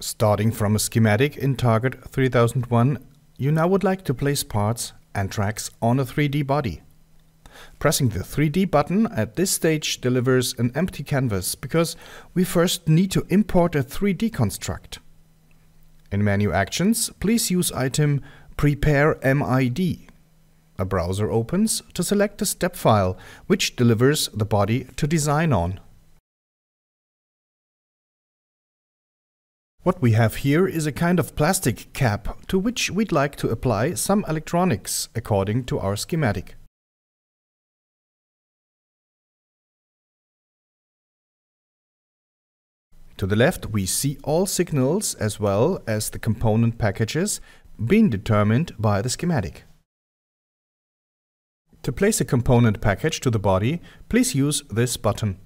Starting from a schematic in Target 3001, you now would like to place parts and tracks on a 3D body. Pressing the 3D button at this stage delivers an empty canvas because we first need to import a 3D construct. In menu actions, please use item Prepare MID. A browser opens to select a step file, which delivers the body to design on. What we have here is a kind of plastic cap to which we'd like to apply some electronics according to our schematic. To the left we see all signals as well as the component packages being determined by the schematic. To place a component package to the body, please use this button.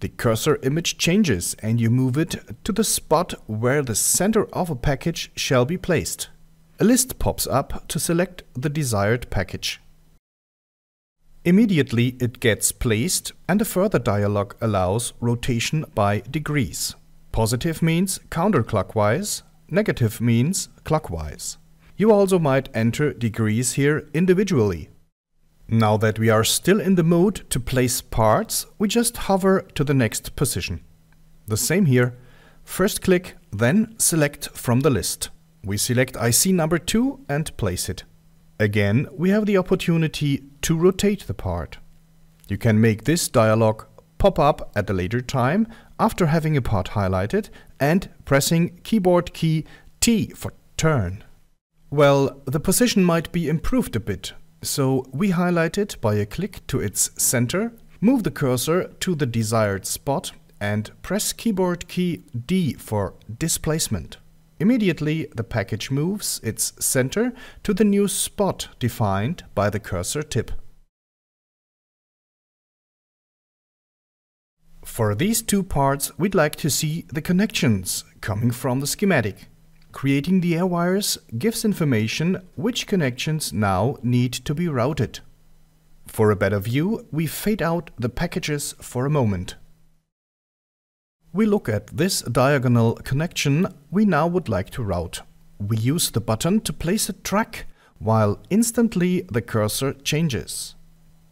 The cursor image changes and you move it to the spot where the center of a package shall be placed. A list pops up to select the desired package. Immediately it gets placed and a further dialog allows rotation by degrees. Positive means counterclockwise, negative means clockwise. You also might enter degrees here individually. Now that we are still in the mode to place parts, we just hover to the next position. The same here. First click, then select from the list. We select IC number 2 and place it. Again, we have the opportunity to rotate the part. You can make this dialog pop up at a later time after having a part highlighted and pressing keyboard key T for turn. Well, the position might be improved a bit, so we highlight it by a click to its center, move the cursor to the desired spot and press keyboard key D for displacement. Immediately the package moves its center to the new spot defined by the cursor tip. For these two parts, we'd like to see the connections coming from the schematic. Creating the air wires gives information which connections now need to be routed. For a better view, we fade out the packages for a moment. We look at this diagonal connection we now would like to route. We use the button to place a track, while instantly the cursor changes.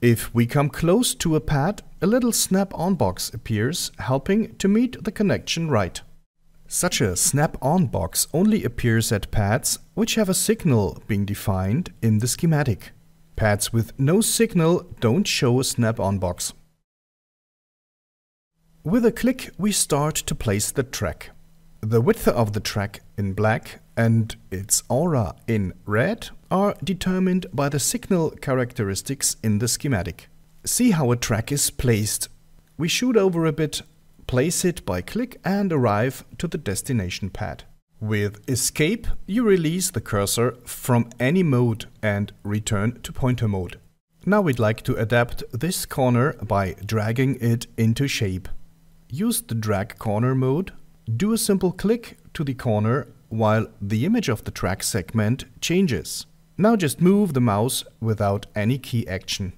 If we come close to a pad, a little snap-on box appears, helping to meet the connection right. Such a snap-on box only appears at pads which have a signal being defined in the schematic. Pads with no signal don't show a snap-on box. With a click we start to place the track. The width of the track in black and its aura in red are determined by the signal characteristics in the schematic. See how a track is placed. We shoot over a bit, place it by click and arrive to the destination pad. With Escape, you release the cursor from any mode and return to pointer mode. Now we'd like to adapt this corner by dragging it into shape. Use the drag corner mode, do a simple click to the corner while the image of the track segment changes. Now just move the mouse without any key action.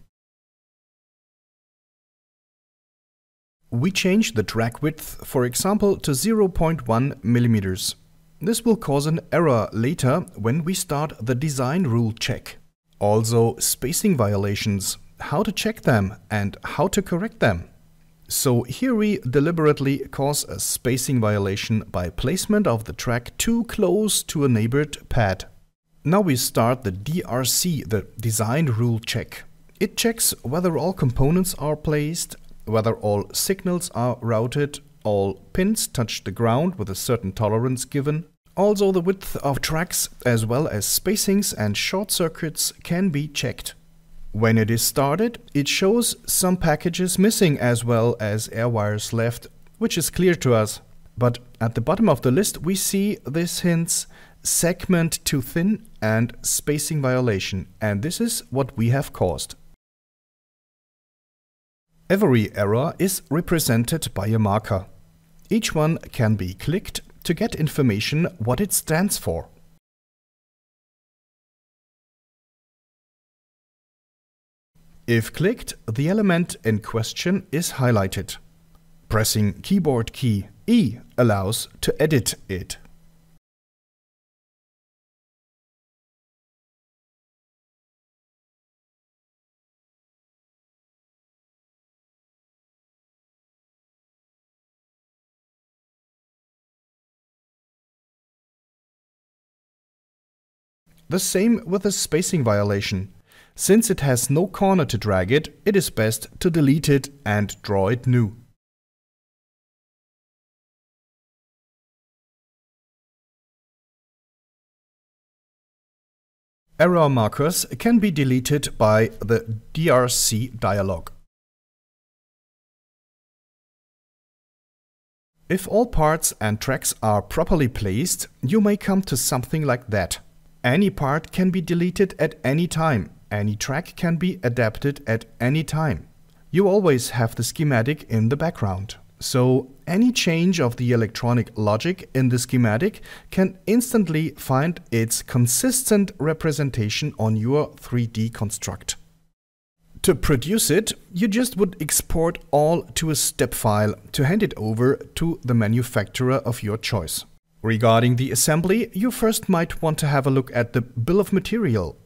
We change the track width, for example, to 0.1 millimeters. This will cause an error later when we start the design rule check. Also, spacing violations, how to check them and how to correct them. So here we deliberately cause a spacing violation by placement of the track too close to a neighbored pad. Now we start the DRC, the design rule check. It checks whether all components are placed, whether all signals are routed, all pins touch the ground with a certain tolerance given. Also the width of tracks as well as spacings and short circuits can be checked. When it is started, it shows some packages missing as well as air wires left, which is clear to us. But at the bottom of the list we see this hints segment too thin and spacing violation, and this is what we have caused. Every error is represented by a marker. Each one can be clicked to get information what it stands for. If clicked, the element in question is highlighted. Pressing keyboard key E allows to edit it. The same with the spacing violation. Since it has no corner to drag it, it is best to delete it and draw it new. Error markers can be deleted by the DRC dialog. If all parts and tracks are properly placed, you may come to something like that. Any part can be deleted at any time. Any track can be adapted at any time. You always have the schematic in the background. So any change of the electronic logic in the schematic can instantly find its consistent representation on your 3D construct. To produce it, you just would export all to a step file to hand it over to the manufacturer of your choice. Regarding the assembly, you first might want to have a look at the bill of material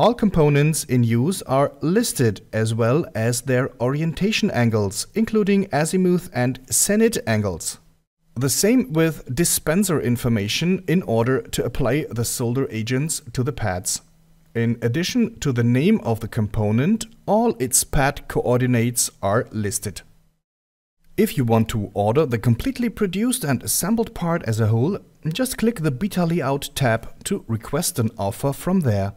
all components in use are listed as well as their orientation angles, including azimuth and zenith angles. The same with dispenser information in order to apply the solder agents to the pads. In addition to the name of the component, all its pad coordinates are listed. If you want to order the completely produced and assembled part as a whole, just click the Beta Layout tab to request an offer from there.